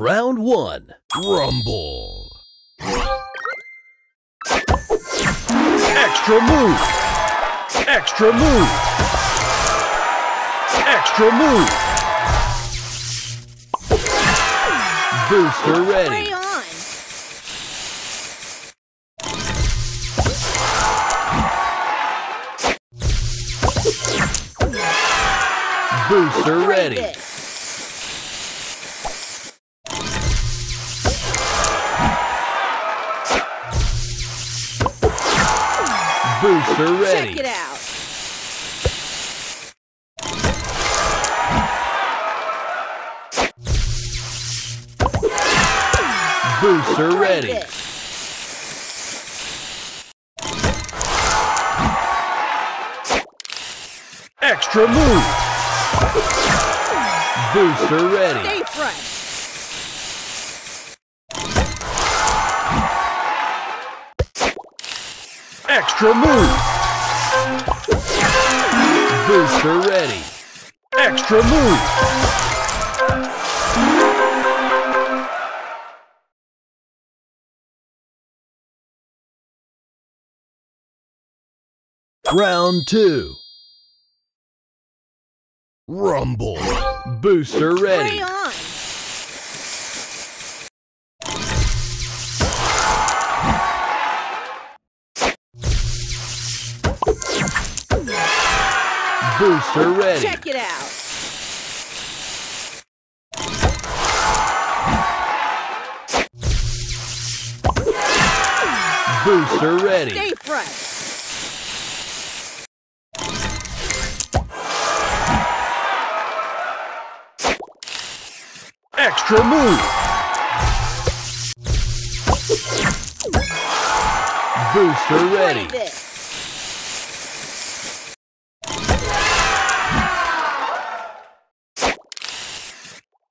Round one. Rumble. Extra move. Extra move. Extra move. Booster ready. Booster ready. Booster ready. Check it out. Booster ready. Extra move. Booster ready. Stay fresh. Extra move. Booster ready. Extra move. Round two. Rumble. Booster ready. Booster ready. Check it out. Booster ready. Stay fresh. Extra move. Booster ready.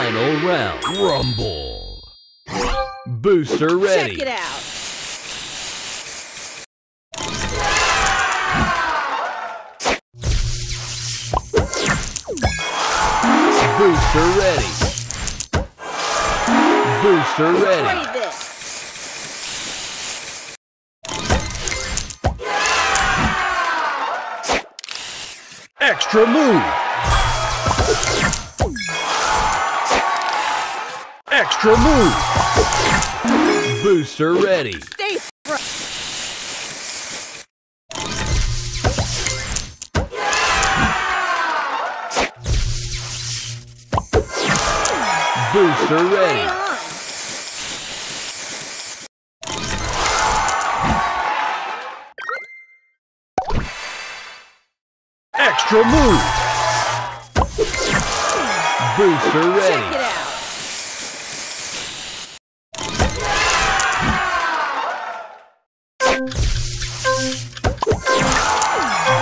Final round. Rumble. Booster ready. Check it out. Booster ready. Booster ready. Extra move. Extra move. Booster ready. Stay fresh. Booster ready. Extra move. Booster ready.